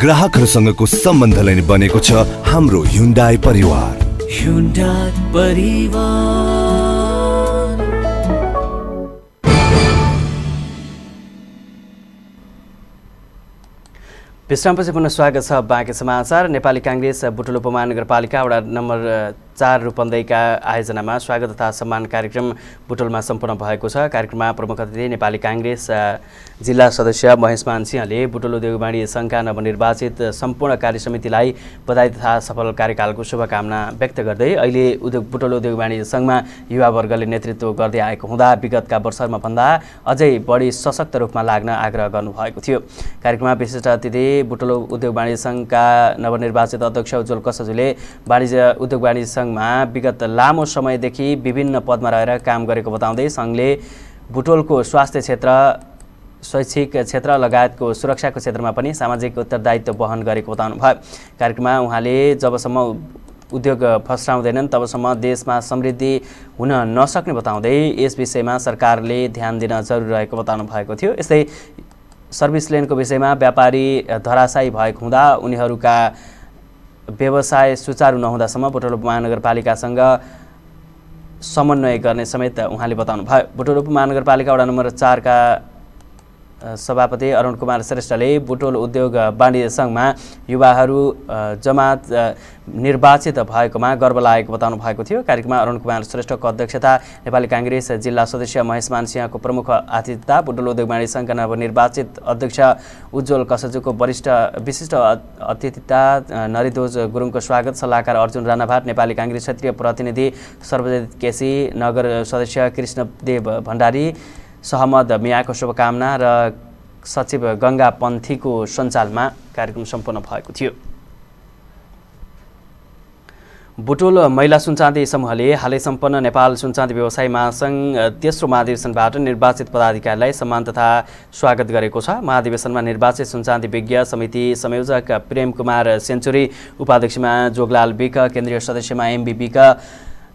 ग्राहकहरूसँगको सम्बन्धलाई नै बनेको छ हाम्रो ह्युन्डाई परिवार। Hyundai परिवार। विश्रामपछि पुनः स्वागत छ बाँकी समाचार। नेपाली काङ्ग्रेस बुटुल उपमहानगरपालिका वडा नम्बर चार रूपन्देहीका आयोजनामा स्वागत तथा सम्मान कार्यक्रम बुटोलमा सम्पन्न भएको छ। कार्यक्रममा प्रमुख अतिथि नेपाली काङ्ग्रेस जिल्ला सदस्य महेशमान सिंहले बुटोल उद्योग वाणिज्य सङ्घका नवनिर्वाचित सम्पूर्ण कार्य समितिलाई बधाई तथा सफल कार्यकालको शुभकामना व्यक्त गर्दै अहिले उद्योग बुटोल उद्योग वाणिज्य सङ्घमा युवावर्गले नेतृत्व गर्दै आएको हुँदा विगतका वर्षहरूमा भन्दा अझै बढी सशक्त रूपमा लाग्न आग्रह गर्नुभएको थियो। कार्यक्रममा विशिष्ट अतिथि बुटोलो उद्योग वाणिज्य सङ्घका नवनिर्वाचित अध्यक्ष उज्जवल कसजुले वाणिज्य उद्योग वाणिज्य सङ्घमा विगत लामो समयदेखि विभिन्न पदमा रहेर काम गरेको बताउँदै सङ्घले बुटोलको स्वास्थ्य क्षेत्र शैक्षिक क्षेत्र लगायतको सुरक्षाको क्षेत्रमा पनि सामाजिक उत्तरदायित्व वहन गरेको बताउनु भयो कार्यक्रममा उहाँले जबसम्म उद्योग फस्टाउँदैनन् तबसम्म देशमा समृद्धि हुन नसक्ने बताउँदै यस विषयमा सरकारले ध्यान दिन जरुरी रहेको बताउनु भएको थियो। यस्तै सर्भिस लेनको विषयमा व्यापारी धराशायी भएको हुँदा उनीहरूका व्यवसाय सुचारू नहुँदासम्म बुटोल महानगरपालिकासँग समन्वय गर्ने समेत उहाँले बताउनु भयो बुटोल उपमहानगरपालिका वडा नम्बर चारका सभापति अरुण कुमार श्रेष्ठले बुटोल उद्योग वाणिज्य सङ्घमा युवाहरू जमात निर्वाचित भएकोमा गर्व लागेको बताउनु भएको थियो। कार्यक्रममा अरुण कुमार श्रेष्ठको अध्यक्षता नेपाली काङ्ग्रेस जिल्ला सदस्य महेशमान सिंहको प्रमुख आतिथ्यता बुटोल उद्योग वाणिज्य सङ्घका नवनिर्वाचित अध्यक्ष उज्जवल कसजुको वरिष्ठ विशिष्ट अतिथिता नरिदोज गुरुङको स्वागत सल्लाहकार अर्जुन राणाभाट नेपाली काङ्ग्रेस क्षेत्रीय प्रतिनिधि सर्वजित केसी नगर सदस्य कृष्णदेव भण्डारी सहमद मियाको शुभकामना र सचिव गङ्गा पन्थीको सञ्चालमा कार्यक्रम सम्पन्न भएको थियो। बुटोल महिला सुनचाँदी समूहले हालै सम्पन्न नेपाल सुनचाँदी व्यवसाय महासङ्घ तेस्रो महाधिवेशनबाट निर्वाचित पदाधिकारीलाई सम्मान तथा स्वागत गरेको छ। महाधिवेशनमा निर्वाचित सुनचाँदी विज्ञ समिति संयोजक प्रेम कुमार सेन्चुरी उपाध्यक्षमा जोगलाल विक केन्द्रीय सदस्यमा एमबी विक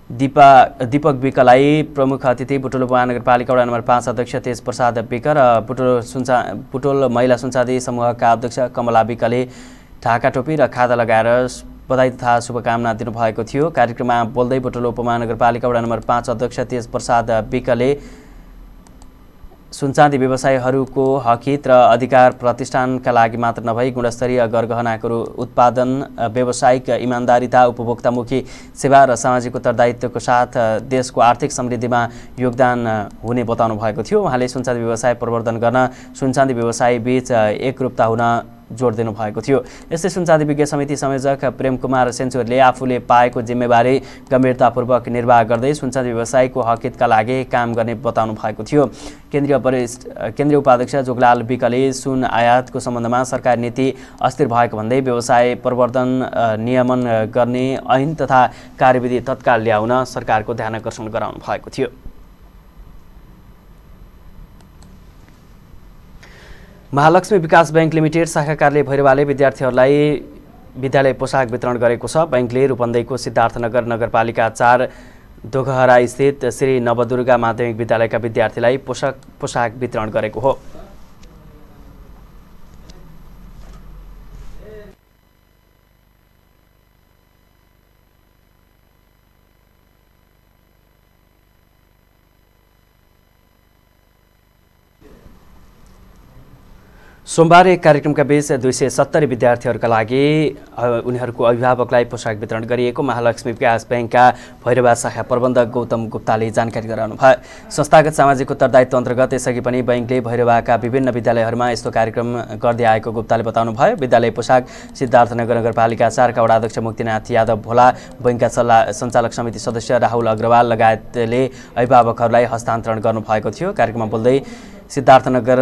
दिपा दीपक विकलाई प्रमुख अतिथि बुटोल उपमहानगरपालिका वडा नम्बर पाँच अध्यक्ष तेज प्रसाद विक र बुटोल सुनचा बुटोल महिला सुनचादी समूहका अध्यक्ष कमला विकले ढाका टोपी र खादा लगाएर बधाई तथा शुभकामना दिनुभएको थियो। कार्यक्रममा बोल्दै बुटोल उपमहानगरपालिका वडा नम्बर पाँच अध्यक्ष तेज प्रसाद विकले सुनचाँदी व्यवसायीहरूको हकित र अधिकार प्रतिष्ठानका लागि मात्र नभई गुणस्तरीय गरगहनाको उत्पादन व्यावसायिक इमान्दारिता उपभोक्तामुखी सेवा र सामाजिक उत्तरदायित्वको साथ देशको आर्थिक समृद्धिमा योगदान हुने बताउनु भएको थियो। उहाँले सुनचाँदी व्यवसाय प्रवर्धन गर्न सुनचाँदी व्यवसायी बिच एकरूपता हुन जोड दिनुभएको थियो। यस्तै सुनचाँदी विज्ञ समिति संयोजक प्रेम कुमार सेन्चुरीले आफूले पाएको जिम्मेवारी गम्भीरतापूर्वक निर्वाह गर्दै सुनचाँदी व्यवसायको हकितका लागि काम गर्ने बताउनु भएको थियो। केन्द्रीय वरिष्ठ केन्द्रीय उपाध्यक्ष जोगलाल विकले सुन आयातको सम्बन्धमा सरकार नीति अस्थिर भएको भन्दै व्यवसाय प्रवर्धन नियमन गर्ने ऐन तथा कार्यविधि तत्काल ल्याउन सरकारको ध्यान आकर्षण गराउनु भएको थियो। महालक्ष्मी विकास बैङ्क लिमिटेड शाखा कार्यालय भैरवाले विद्यार्थीहरूलाई विद्यालय पोसाक वितरण गरेको छ। बैङ्कले रूपन्देहीको सिद्धार्थनगर नगरपालिका चार दोघहरा स्थित श्री नवदुर्गा माध्यमिक विद्यालयका विद्यार्थीलाई पोसाक पोसाक वितरण गरेको हो। सोमबार एक कार्यक्रमका बीच दुई सय सत्तरी विद्यार्थीहरूका लागि उनीहरूको अभिभावकलाई पोसाक वितरण गरिएको महालक्ष्मी विकास ब्याङ्कका भैरवा शाखा प्रबन्धक गौतम गुप्ताले जानकारी गराउनु भयो। संस्थागत सामाजिक उत्तरदायित्व अन्तर्गत यसअघि पनि बैङ्कले भैरवाका विभिन्न विद्यालयहरूमा यस्तो कार्यक्रम गर्दै आएको गुप्ताले बताउनु भयो। विद्यालय पोसाक सिद्धार्थनगर नगरपालिका चारका वडा अध्यक्ष मुक्तिनाथ यादव भोला बैङ्कका सल्लाह सञ्चालक समिति सदस्य राहुल अग्रवाल लगायतले अभिभावकहरूलाई हस्तान्तरण गर्नुभएको थियो। कार्यक्रममा बोल्दै सिद्धार्थनगर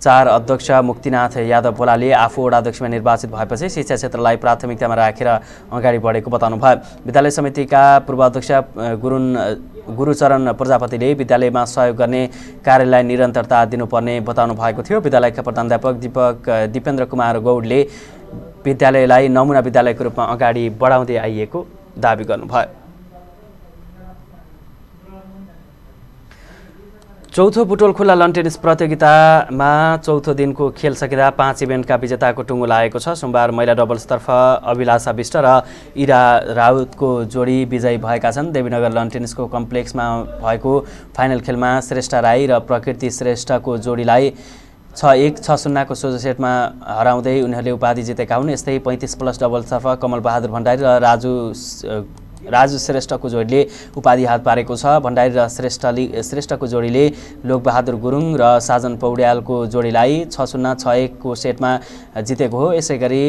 चार अध्यक्ष मुक्तिनाथ यादव भोलाले आफू वडा अध्यक्षमा निर्वाचित भएपछि शिक्षा क्षेत्रलाई प्राथमिकतामा राखेर अगाडि बढेको बताउनु भयो विद्यालय समितिका पूर्व अध्यक्ष गुरुङ गुरुचरण प्रजापतिले विद्यालयमा सहयोग गर्ने कार्यलाई निरन्तरता दिनुपर्ने बताउनु भएको थियो। विद्यालयका प्रधानध्यापक दीपक दिपेन्द्र कुमार गौडले विद्यालयलाई नमुना विद्यालयको रूपमा अगाडि बढाउँदै आइएको दावी गर्नुभयो। चौथो बुटोल खुल्ला लन टेनिस प्रतियोगितामा चौथो दिनको खेल सकिँदा पाँच इभेन्टका विजेताको टुङ्गो लागेको छ। सोमबार महिला डबल्सतर्फ अभिलाषा विष्ट र इरा राउतको जोडी विजयी भएका छन्। देवीनगर लन टेनिसको कम्प्लेक्समा भएको फाइनल खेलमा श्रेष्ठ राई र प्रकृति श्रेष्ठको जोडीलाई छ एक छ शून्यको सोझो सेटमा हराउँदै उनीहरूले उपाधि जितेका हुन्। यस्तै पैँतिस प्लस डबल्सतर्फ कमल बहादुर भण्डारी र राजु राजु श्रेष्ठको जोडीले उपाधि हात पारेको छ। भण्डारी र श्रेष्ठले श्रेष्ठको जोडीले लोकबहादुर गुरुङ र साजन पौड्यालको जोडीलाई छ शून्य छ एकको सेटमा जितेको हो। यसै गरी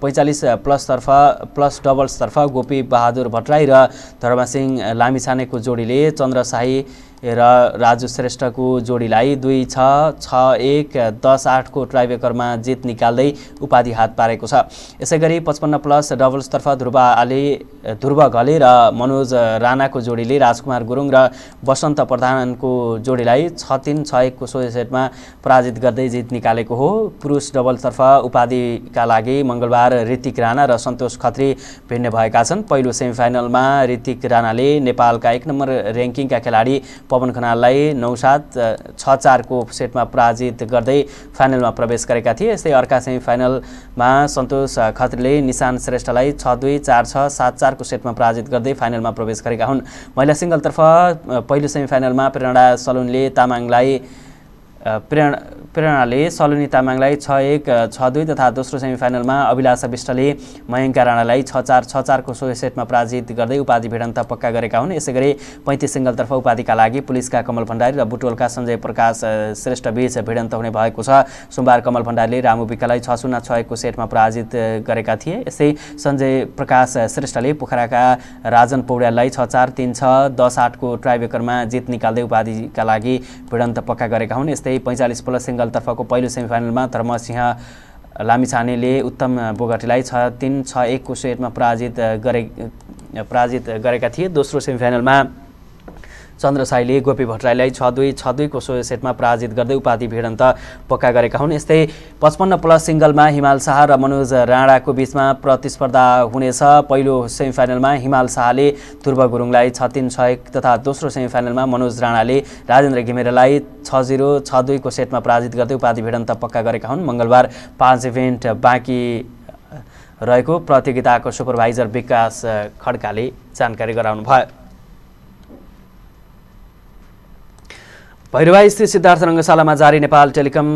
पैँचालिस प्लसतर्फ प्लस डबल्सतर्फ गोपी बहादुर भट्टराई र धर्मसिंह लामिछानेको जोडीले चन्द्रशाही र राजु श्रेष्ठको जोडीलाई दुई छ छ एक दस आठको ट्राइबेकरमा जित निकाल्दै उपाधि हात पारेको छ। यसै गरी पचपन्न प्लस डबल्सतर्फ ध्रुव आले ध्रुव घले र मनोज राणाको जोडीले राजकुमार गुरुङ र वसन्त प्रधानको जोडीलाई छ तिन छ एकको सोझो सेटमा पराजित गर्दै जित निकालेको हो। पुरुष डबल्सतर्फ उपाधिका लागि मङ्गलबार ऋतिक राणा र सन्तोष खत्री भिड्ने भएका छन्। पहिलो सेमिफाइनलमा ऋतिक राणाले नेपालका एक नम्बर ऱ्याङ्किङका खेलाडी पवन खनाललाई नौ सात छ चारको सेटमा पराजित गर्दै फाइनलमा प्रवेश गरेका थिए। यस्तै अर्का सेमिफाइनलमा सन्तोष खत्रीले निशान श्रेष्ठलाई छ दुई चार छ सात चारको सेटमा पराजित गर्दै फाइनलमा प्रवेश गरेका हुन्। महिला सिङ्गलतर्फ पहिलो सेमिफाइनलमा प्रेरणा सलुनले तामाङलाई प्रेरणा प्रेरणाले सलुनी तामाङलाई छ एक छ दुई तथा दोस्रो सेमिफाइनलमा अभिलाषा विष्टले मयङ्का राणालाई छ चार छ चारको सो सेटमा पराजित गर्दै उपाधि भिडन्त पक्का गरेका हुन्। यसै गरी पैँतिस सिङ्गलतर्फ उपाधिका लागि पुलिसका कमल भण्डारी र बुटोलका सञ्जय प्रकाश श्रेष्ठ बीच भिडन्त हुने भएको छ। सोमबार कमल भण्डारीले रामु विकालाई छ शून्य छ एकको सेटमा पराजित गरेका थिए। यसै सञ्जय प्रकाश श्रेष्ठले पोखराका राजन पौड्याललाई छ चार तिन छ दस आठको ट्राइबेकरमा जित निकाल्दै उपाधिका लागि भिडन्त पक्का गरेका हुन्। यस्तै पैँचालिस प्लस सिङ्गलतर्फको पहिलो सेमिफाइनलमा धर्मसिंह लामिछानेले उत्तम बोगटीलाई छ तिन छ एकको सेटमा पराजित गरे पराजित गरेका थिए। दोस्रो सेमिफाइनलमा चन्द्र साईले गोपी भट्टराईलाई छ दुई छ दुईको सो सेटमा पराजित गर्दै उपाधि भिडन्त पक्का गरेका हुन्। यस्तै पचपन्न प्लस सिङ्गलमा हिमाल शाह र मनोज राणाको बिचमा प्रतिस्पर्धा हुनेछ। पहिलो सेमिफाइनलमा हिमाल शाहले ध्रुव गुरुङलाई छ तिन छ एक तथा दोस्रो सेमिफाइनलमा मनोज राणाले राजेन्द्र घिमिरेलाई छ जिरो छ दुईको सेटमा पराजित गर्दै उपाधि भिडन्त पक्का गरेका हुन्। मङ्गलबार पाँच इभेन्ट बाँकी रहेको प्रतियोगिताको सुपरभाइजर विकास खड्काले जानकारी गराउनु भयो भैरवा स्थित सिद्धार्थ रङ्गशालामा जारी Nepal telecom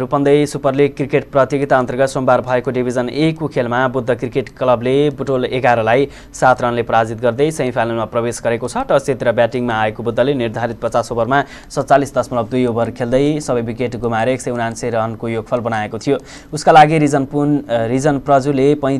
Rupandehi super league cricket प्रतियोगिता अन्तर्गत सोमबार भएको डिभिजन एकको खेलमा बुद्ध क्रिकेट क्लबले बुटोल एघारलाई सात रनले पराजित गर्दै सेमिफाइनलमा प्रवेश गरेको छ। टस जितेर ब्याटिङमा आएको बुद्धले निर्धारित पचास ओभरमा सत्तालिस दशमलव दुई ओभर खेल्दै सबै विकेट गुमाएर एक सय उनान्से रनको योगफल बनाएको थियो। उसका लागि रिजन पुन रिजन प्रजुले पै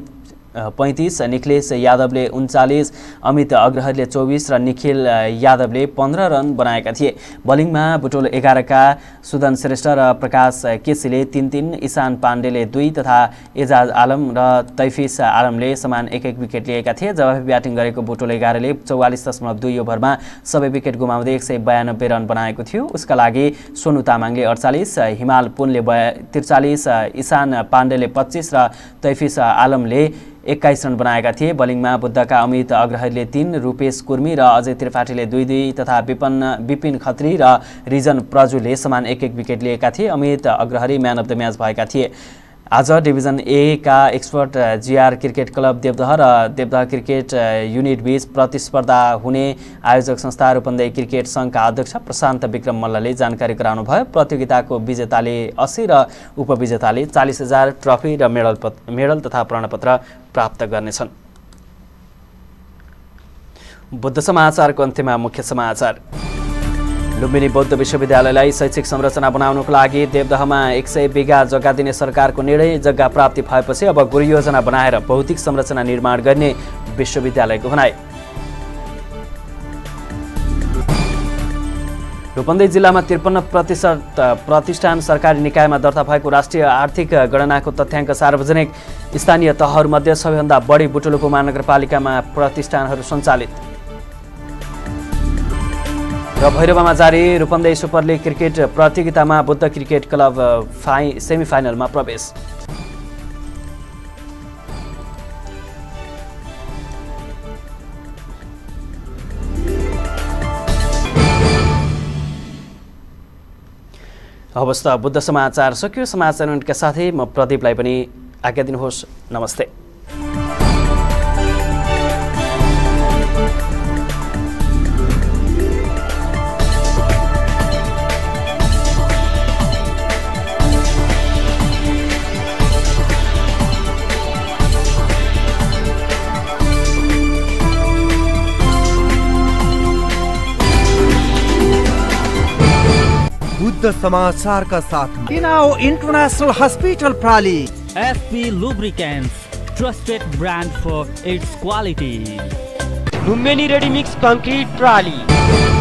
पैँतिस निखिलेश यादवले उन्चालिस अमित अग्रहरले चौबिस र निखिल यादवले पन्ध्र रन बनाएका थिए। बलिङमा बुटोल एघारका सुदन श्रेष्ठ र प्रकाश केसीले तिन तिन इशान पाण्डेले दुई तथा एजाज आलम र तैफिस आलमले समान एक एक विकेट लिएका थिए। जवाफी ब्याटिङ गरेको बुटोल एघारले चौवालिस दशमलव दुई ओभरमा सबै विकेट गुमाउँदै एक सय बयानब्बे रन बनाएको थियो। उसका लागि सोनु तामाङले अडचालिस हिमाल पुनले बया त्रिचालिस इशान पाण्डेले पच्चिस र तैफिस आलमले एक्काइस रन बनाएका थिए। बलिङमा बुद्धका अमित अग्रहरीले तिन रूपेश कुर्मी र अजय त्रिपाठीले दुई दुई तथा विपन विपिन खत्री र रिजन प्रजुले समान एक एक विकेट लिएका थिए। Amit Agrahari man of the match भएका थिए। आज डिभिजन एका expert GR cricket club Devdaha र देवदह क्रिकेट युनिट बिच प्रतिस्पर्धा हुने आयोजक संस्था रूपन्देही क्रिकेट सङ्घका अध्यक्ष प्रशान्त विक्रम मल्लले जानकारी गराउनुभयो। प्रतियोगिताको विजेताले अस्सी र उपविजेताले चालिस हजार ट्रफी र मेडल मेडल तथा प्रमाणपत्र प्राप्त गर्नेछन्। बुद्ध समाचारको अन्त्यमा मुख्य समाचार। लुम्बिनी बौद्ध विश्वविद्यालयलाई शैक्षिक संरचना बनाउनको लागि देवदहमा एक सय बिघा जग्गा दिने सरकारको निर्णय जग्गा प्राप्ति भएपछि अब गुरु योजना बनाएर भौतिक संरचना निर्माण गर्ने विश्वविद्यालयको भनाइ रूपन्देही जिल्लामा त्रिपन्न प्रतिशत प्रतिष्ठान सरकारी निकायमा दर्ता भएको राष्ट्रिय आर्थिक गणनाको तथ्याङ्क सार्वजनिक स्थानीय तहहरूमध्ये सबैभन्दा बढी बुटुलुको महानगरपालिकामा प्रतिष्ठानहरू सञ्चालित। र भैरवामा जारी रूपन्देही सुपर लिग क्रिकेट प्रतियोगितामा बुद्ध क्रिकेट क्लब फाइ सेमिफाइनलमा प्रवेश। हवस् त बुद्ध समाचार सक्यो समाचार साथै म प्रदीपलाई पनि आज्ञा दिनुहोस्। नमस्ते। बुद्ध समाचारका साथ इनाओ international hospital प्राली SP lubricants trusted brand for its quality Lumbini ready mix concrete प्राली